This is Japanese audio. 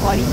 終わり。